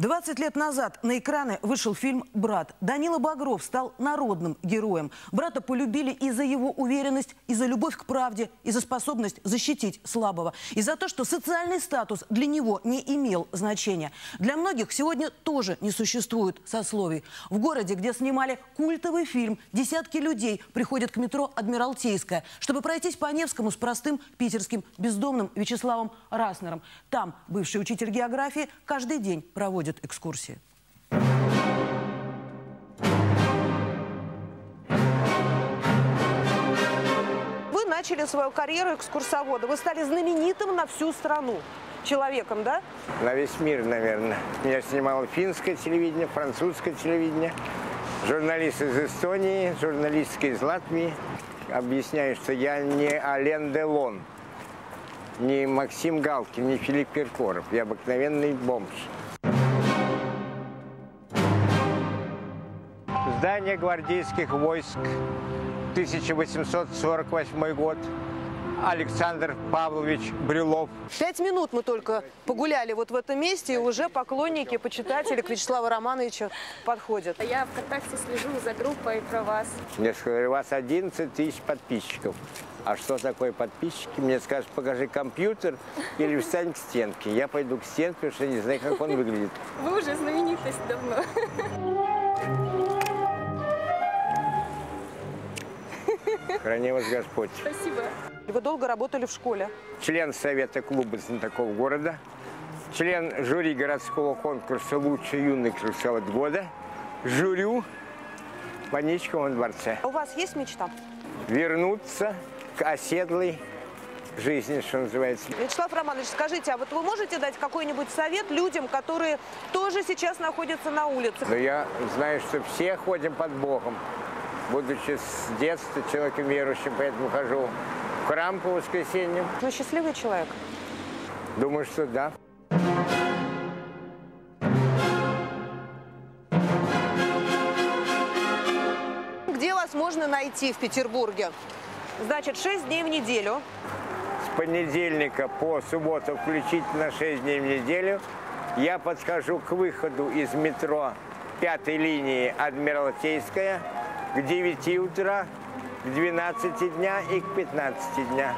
20 лет назад на экраны вышел фильм «Брат». Данила Багров стал народным героем. Брата полюбили и за его уверенность, и за любовь к правде, и за способность защитить слабого, и за то, что социальный статус для него не имел значения. Для многих сегодня тоже не существует сословий. В городе, где снимали культовый фильм, десятки людей приходят к метро «Адмиралтейская», чтобы пройтись по Невскому с простым питерским бездомным Вячеславом Раснером. Там бывший учитель географии каждый день проводит экскурсии. Вы начали свою карьеру экскурсовода. Вы стали знаменитым на всю страну человеком, да? На весь мир, наверное. Я снимал финское телевидение, французское телевидение, журналист из Эстонии, журналистка из Латвии. Объясняю, что я не Ален Делон, не Максим Галкин, не Филипп Киркоров. Я обыкновенный бомж. Здание гвардейских войск, 1848 год. Александр Павлович Брюлов. Пять минут мы только погуляли вот в этом месте, и уже поклонники, почитатели к Вячеславу Романовичу подходят. Я ВКонтакте слежу за группой про вас. Мне сказали, у вас 11 тысяч подписчиков. А что такое подписчики? Мне скажут, покажи компьютер или встань к стенке. Я пойду к стенке, потому что не знаю, как он выглядит. Вы уже знаменитость давно. Храни вас Господь. Спасибо. Вы долго работали в школе. Член Совета клуба знатоков города, член жюри городского конкурса «Лучший юный красавец года», жюрю в Паничковом дворце. А У вас есть мечта? Вернуться к оседлой жизни, что называется. Вячеслав Романович, скажите, а вот вы можете дать какой-нибудь совет людям, которые тоже сейчас находятся на улице? Но я знаю, что все ходим под Богом. Будучи с детства человеком верующим, поэтому хожу в храм по воскресеньям. Вы счастливый человек? Думаю, что да. Где вас можно найти в Петербурге? Значит, 6 дней в неделю. С понедельника по субботу включительно 6 дней в неделю я подхожу к выходу из метро пятой линии Адмиралтейская к 9 утра, к 12 дня и к 15 дня.